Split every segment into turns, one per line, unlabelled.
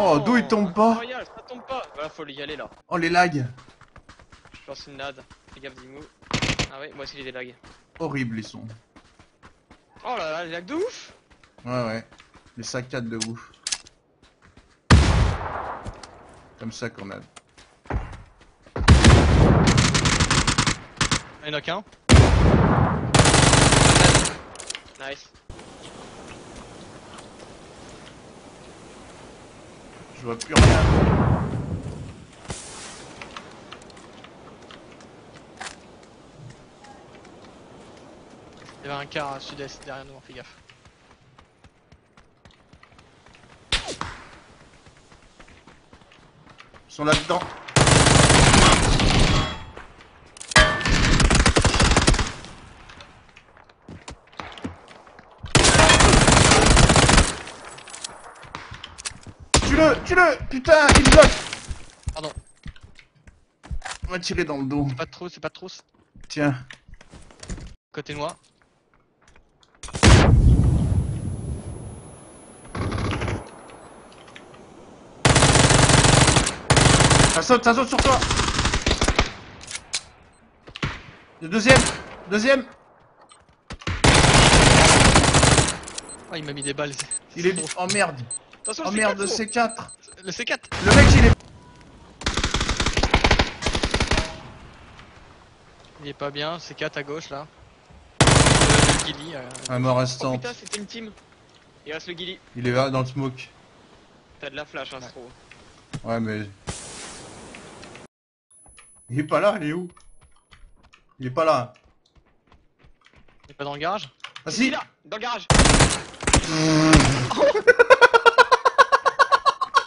Oh, d'où il tombe pas
Incroyable, ça tombe pas Voilà, faut y aller là.
Oh, les lags
Je lance une nade. Fais gaffe. Ah ouais, moi aussi j'ai des lags.
Horribles, ils sont.
Oh là là, les lags de ouf
Ouais, ouais. Les saccades de ouf. Comme ça qu'on a.
Il y en a qu'un. Nice.
Je vois plus rien.
Il y avait un car à sud-est derrière nous, fais gaffe.
Ils sont là-dedans. Tue-le Tue-le Putain, il bloque
Pardon.
On va tirer dans le dos.
C'est pas de trousse, c'est pas de trousse.
Tiens.
Côté noir.
Ça saute, ça saute sur toi Le deuxième Deuxième
Oh, il m'a mis des balles.
Il est... Oh merde
Attention,
Oh
le
merde,
C4,
C4
gros. Le C4
Le mec il est...
Il est pas bien, C4 à gauche là. Le Gilly. Euh...
Un mort
Oh
instant.
putain, c'était une team. Il reste le Gilly.
Il est là dans le smoke.
T'as de la flash, hein, Stro.
Ouais mais... Il est pas là, il est où? Il est pas là.
Il est pas dans le garage?
Ah
Il
si
est là, dans le garage.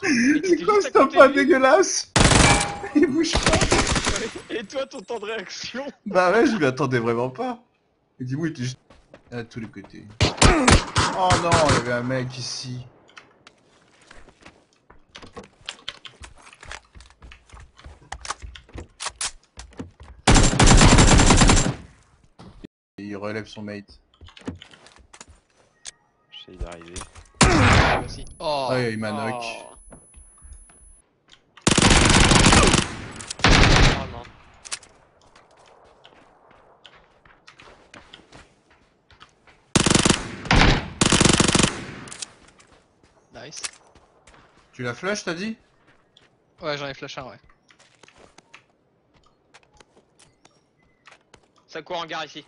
C'est quoi ce top pas dégueulasse Il bouge pas
Et toi, ton temps de réaction
Bah ouais, je m'y attendais vraiment pas. Et dis-moi, il était juste à tous les côtés. Oh non, il y avait un mec ici. Et il relève son mate.
J'essaye d'arriver.
Ah. Oh,
Ouais, il m'a knock.
Oh. Oh, non. Nice.
Tu la flush, t'as dit?
Ouais, j'en ai flash un, ouais. Ça court en gare ici.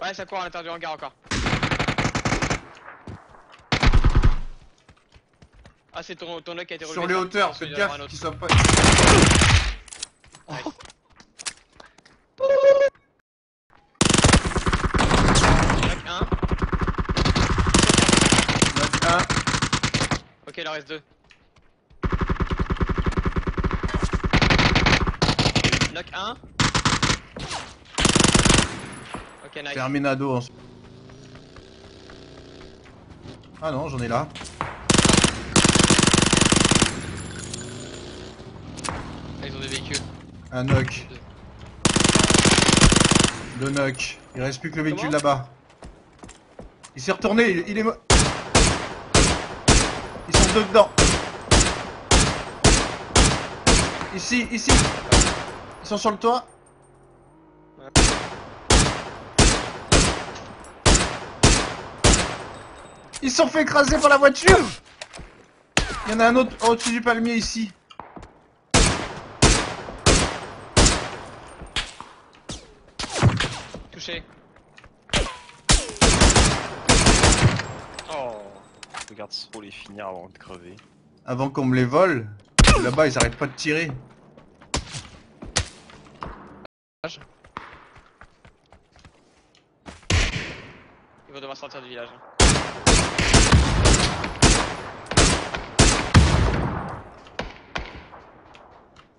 Ouais, ça court à l'intérieur du hangar encore. Ah, c'est ton, ton qui a été relevé.
Sur les hauteurs, faites gaffe qu'ils soient pas...
Nice. Knock 1.
Knock un.
Ok, il en reste 2. Knock 1. Ok, nice.
Terminado ensuite. Ah non, j'en ai là.
Ah, ils ont des véhicules.
Un knock. Deux knock. Il reste plus que le véhicule là-bas. Il s'est retourné, il, il est mo... Dedans. Ici, ici. Ils sont sur le toit. Ils sont fait écraser par la voiture Il y en a un autre au-dessus du palmier ici.
Touché. Oh.
Regarde trop les finir avant de crever.
Avant qu'on me les vole. Là-bas, ils arrêtent pas de tirer.
Ils vont devoir sortir du village. hein.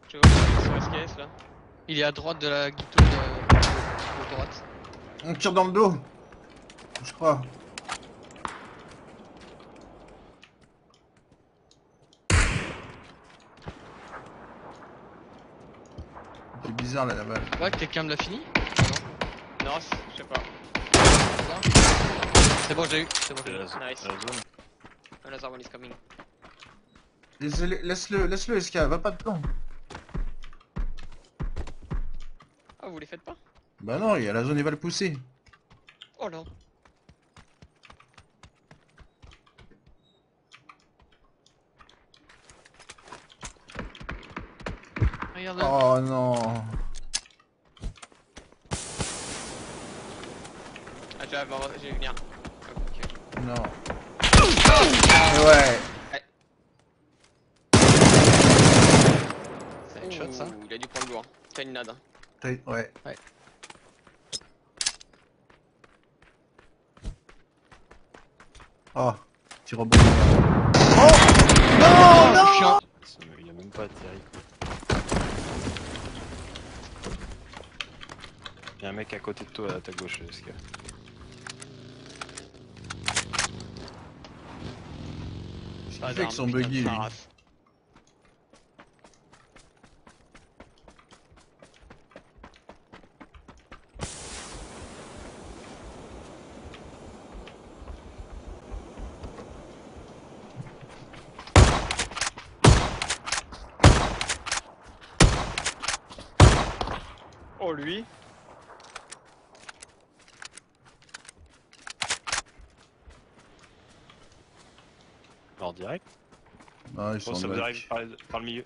Je vois sur SKS là. Il est à droite de la guito de, de droite.
On tire dans le dos. Je crois. C'est bizarre là là-bas.
Ouais, quelqu'un me l'a fini Non, je sais pas. C'est bon, j'ai eu. C'est bon, j'ai
la,
eu. Nice.
la.
Another one is coming.
Laisse-le, laisse-le, laisse-le, SK, va pas dedans.
Ah, vous les faites pas?
Bah non, il y a la zone, il va le pousser.
Oh non. Regarde.
Oh non.
Ah, tu vas, bon, je vais venir. Ok.
Non. Et ouais.
C'est
une shot, ça
Ouh, Il a dû prendre lourd. T'as une nade.
T'as- Ouais.
Ouais.
Oh, petit rebond. Oh Non, non
chiant.
Il a même pas atterri quoi. Y'a un mec à côté de toi à ta gauche.
Qu'est-ce
Pas
fait son lui
sa race. Oh lui
Mort direct.
Ah, ils
Bon,
sont
ça
knock.
arrive par, par le milieu.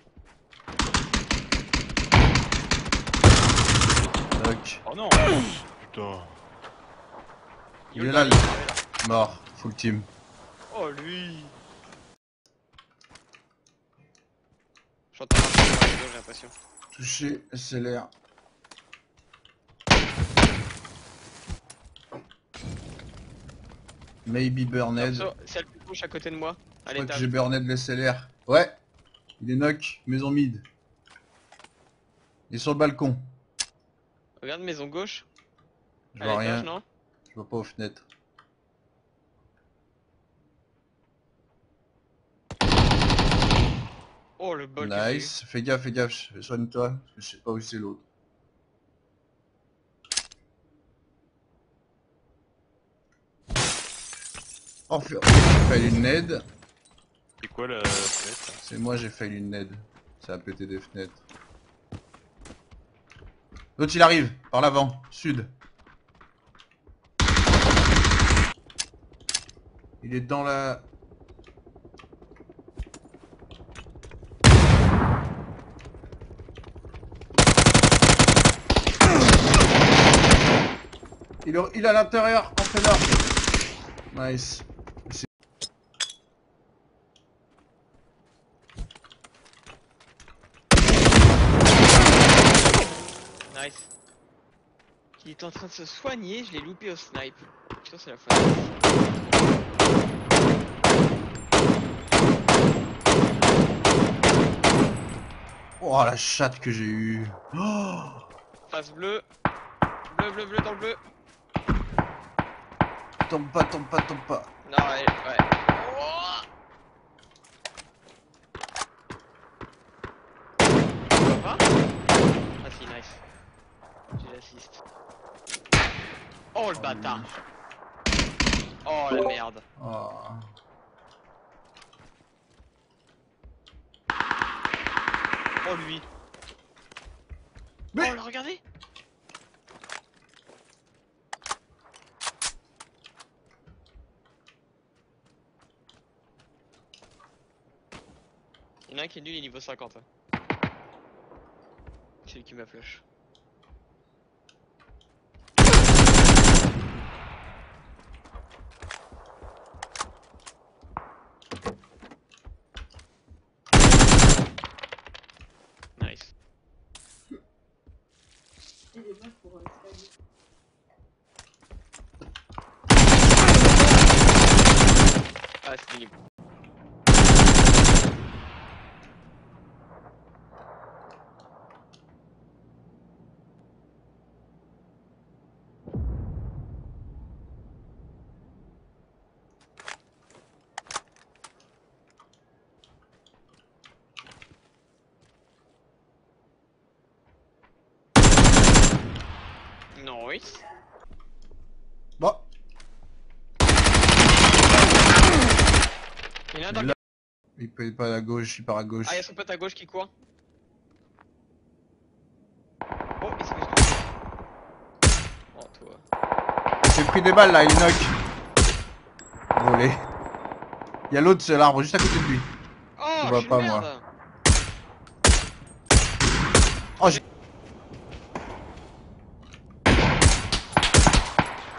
Knock.
Oh non Putain.
Il est là,
il
lui.
est là.
Mort, full team.
Oh lui J'entends un j'ai l'impression.
Touché, SLR. Maybe Burned.
Perso, Celle qui couche à côté de moi, à
crois que j'ai Burned l'SLR. Ouais. Il est knock, maison mid. Il est sur le balcon.
Regarde maison gauche,
Je
à
vois rien.
non
Je vois pas aux fenêtres.
Oh le bol.
Nice. Fais gaffe, fais gaffe. Soigne-toi. parce que Je sais pas où c'est l'autre. Oh, fait... j'ai failli une ned.
C'est quoi la fenêtre là
C'est moi, j'ai failli une ned. Ça a pété des fenêtres. L'autre, il arrive. Par l'avant. Sud. Il est dans la... Il est, à l'intérieur, container. Nice. C'est-
Nice. Il était en train de se soigner, je l'ai loupé au snipe. Putain, c'est la fin.
Oh la chatte que j'ai eue. Oh
Face bleue. Bleu, bleu, bleu dans le bleu.
tombe pas, tombe pas, tombe pas.
Non, ouais, ouais. Oh Ah si, nice. J'ai l'assist. Oh le bâtard Oh la merde
Oh.
Oh lui
Mais-
Oh là, regardez Il y en a un qui est nul, il est niveau 50. hein. C'est lui qui m'a flush. Nice. Ah, c'est pénible.
Bon.
Il y en a un
Il peut pas à gauche, il part à gauche.
Ah, il y a son pote à gauche qui court. Oh, il s'est. Oh, toi.
S'est pris des balles là, il knock. Volé. Il y a l'autre sur l'arbre juste à côté de lui.
Oh,
Je vois pas,
merde.
moi. Oh, j'ai.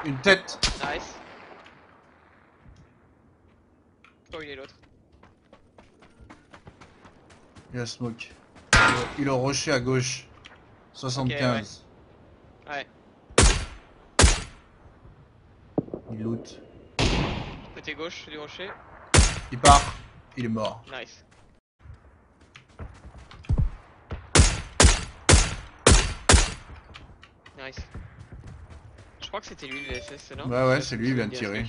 Une tête.
Nice. Oh, il est l'autre.
Il a smoke. Il au rocher à gauche. 75.
Ouais.
Il loot.
Côté gauche du rocher.
Il part. Il est mort.
Nice. Nice. Je crois que c'était lui le SS, non
Ouais, ouais, c'est lui, il vient de tirer.
Ouais.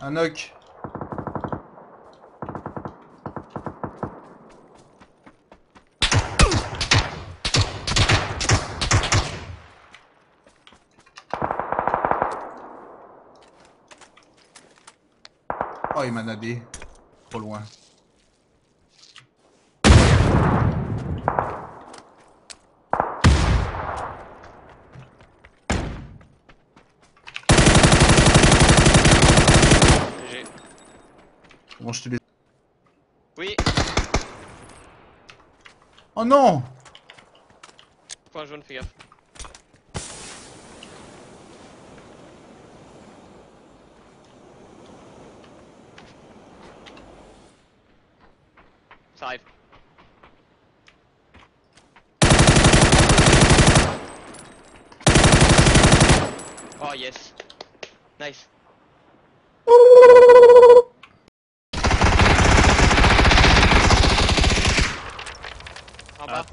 Un knock. Oh, il m'a nadé. Trop loin. Bon, je te laisse.
Oui,
Oh non
point jaune, fais gaffe. Ça arrive. Oh yes. Nice. En bas.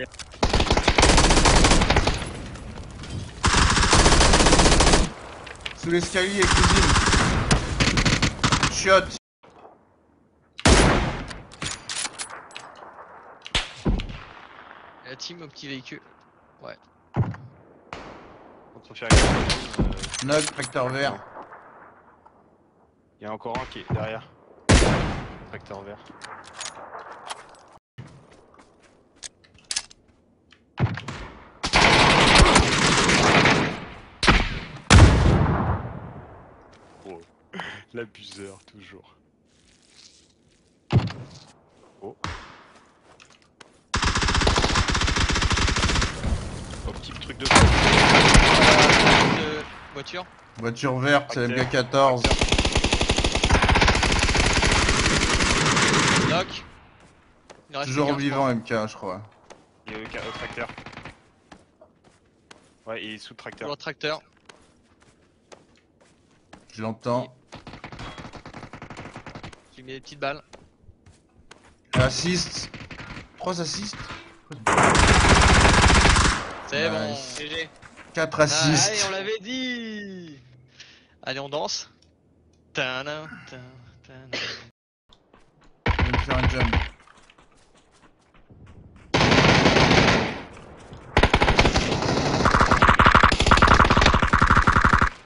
Sous l'escalier, cuisine. Shot.
La team au petit véhicule.
Contre faire une
Knock, tracteur vert.
Il y a encore un qui est derrière. Tracteur vert. Oh, l'abuseur toujours. Oh. Oh, petit truc de
Euh, voiture.
Voiture verte, c'est
Tracteur.
MK14.
Knock. Il reste
Toujours
je
vivant, MK, je crois.
Il est au, tracteur. Ouais, il est sous le tracteur.
Pour le tracteur.
Je l'entends.
J'ai mis des petites balles.
Assist. 3 assists.
C'est bon. GG.
4
Ah, allez, on
assists.
l'avait dit. Allez, on danse. Tana, tana, tana.
Me faire un jump.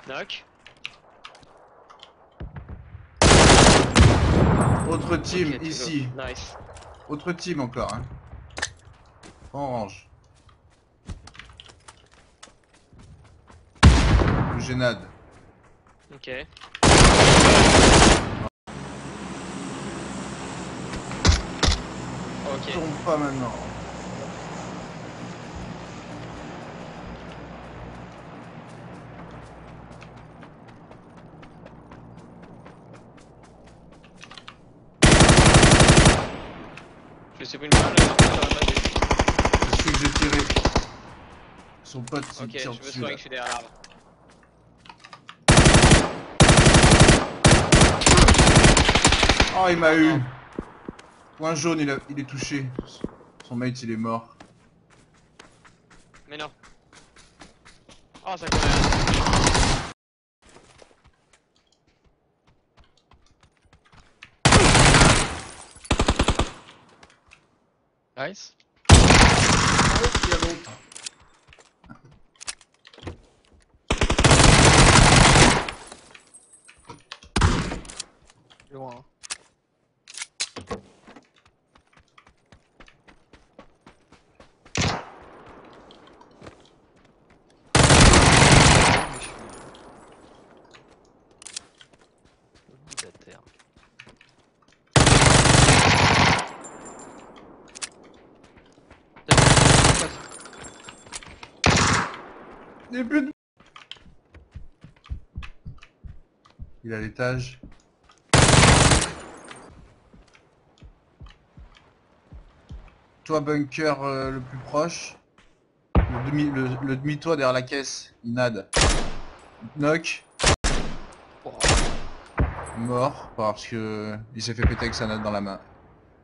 Knock.
Autre team,
Ok, tu
ici.
Nice.
Autre team encore. Hein. Orange. Génade.
Ok. Ok.
Tourne pas maintenant.
Je sais pas une balle, sur la base.
C'est celui que j'ai tiré. Son pote il
Ok,
tire
je me souviens que je suis derrière l'arbre.
Oh, il m'a eu. Point jaune, il, a- il est touché. Son mate, il est mort.
Mais non.
Oh, ça connaît. Nice.
Il y a l'autre.
Loin. hein. Mais je suis- au bout de la terre.
Il. Il est à l'étage. Toi, bunker euh, le plus proche. Le demi, le, le demi-toit derrière la caisse. Inad. Knock. Mort parce que il s'est fait péter avec sa note dans la main.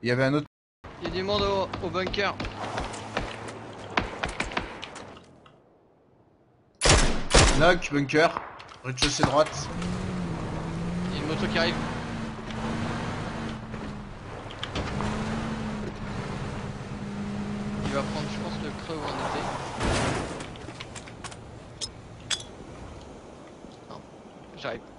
Il y avait un autre.
Il y a du monde au bunker.
Knock, bunker. Rez-de-chaussée droite.
Il y a une moto qui arrive. Il va prendre, je pense, le creux où on était. Non, j'arrive.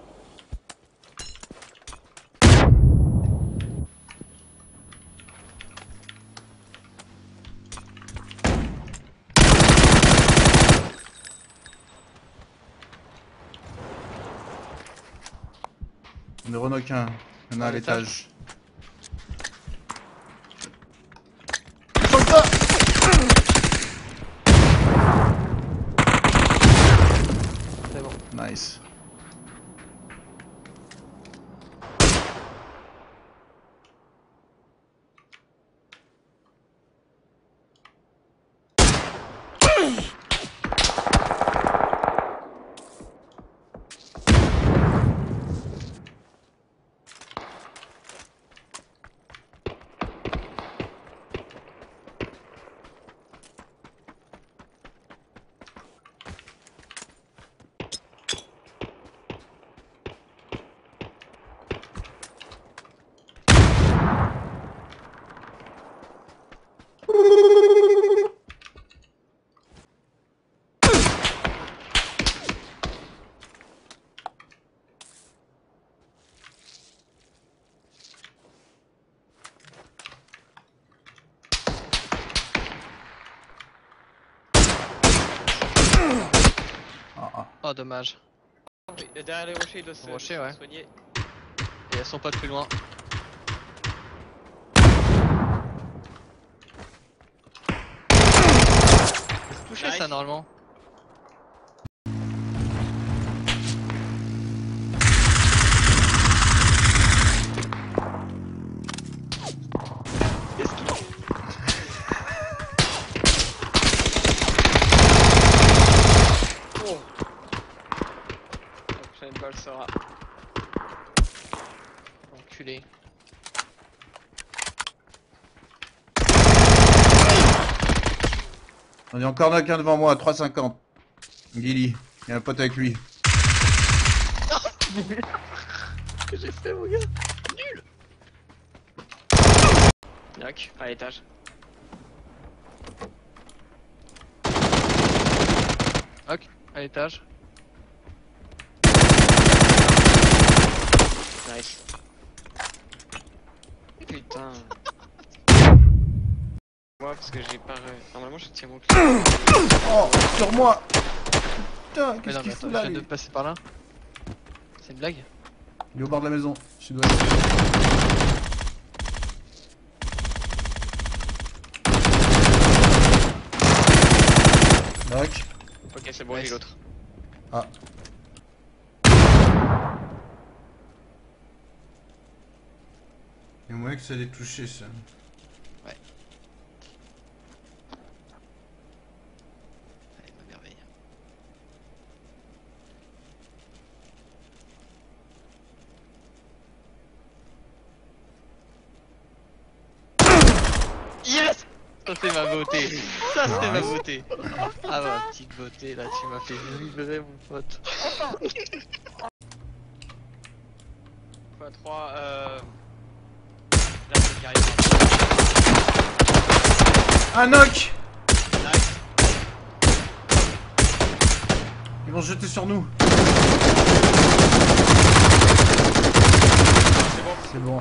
Est Renault un. Il y en a À
l'étage.
l'étage. Soldat
C'est bon.
Nice. Ah, ah.
Oh, dommage.
Derrière les rochers, il doit se,
Rocher, ouais.
soigner.
Et elles sont pas plus loin. C'est touché
Nice.
ça normalement. Enculé.
On est encore knock un devant moi, 3,50. Gilly, il y a un pote avec lui.
que j'ai fait, mon gars Nul Knock, à l'étage.
À l'étage.
Nice. Putain. Moi, parce que j'ai pas. Normalement, je tiens mon clé.
Oh, sur moi Putain, qu'est-ce qu'il fout
je
là
viens de passer par là. C'est une blague
Il est au bord de la maison, sud-ouest. Knock.
Ok, c'est bon,
Nice.
j'ai l'autre.
Ah. Il y a moyen que ça l'ait touché ça.
Allez, ma merveille.
Yes Ça c'est ma beauté. Ça c'est ma beauté. Ah ma petite beauté là, tu m'as fait vibrer mon pote.
Fois 3, euh.
Un knock
Nice.
Ils vont se jeter sur nous.
C'est bon.
C'est bon.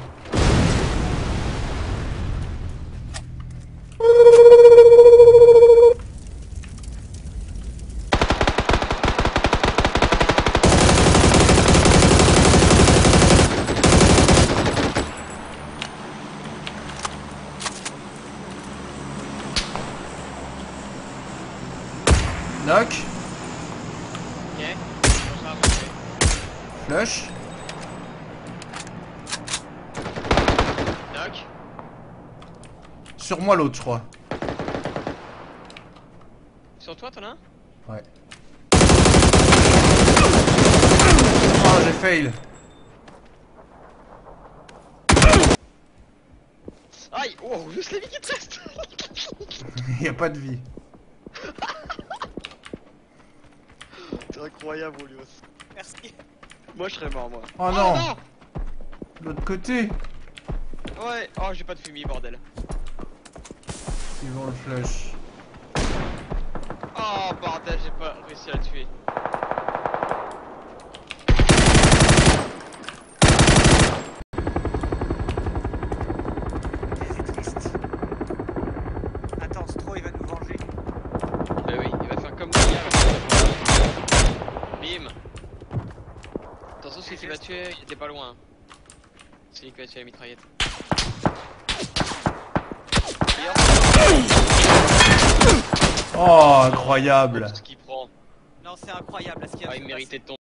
Knock,
Ok. On va avancer.
flush.
Knock.
Sur moi l'autre, je crois.
Sur toi t'en as un
Ouais. Oh, j'ai fail.
Aïe Oh, juste la vie qui te reste
Il y a pas de vie.
Incroyable Olios.
Merci.
Moi je serais mort moi.
Oh non, L'autre côté.
Ouais, oh j'ai pas de fumier bordel.
Ils vont le flush.
Oh bordel, j'ai pas réussi à le tuer.
C'est triste. Attends, Stro il va nous venger.
Bah oui, il va faire comme moi hier. Bim Qui m'a tué, il était pas loin. Celui qui m'a tué la mitraillette.
Oh, incroyable.
Ce qu'il prend.
Non, c'est incroyable ce qu'il a
Ah,
fait
il méritait de tomber.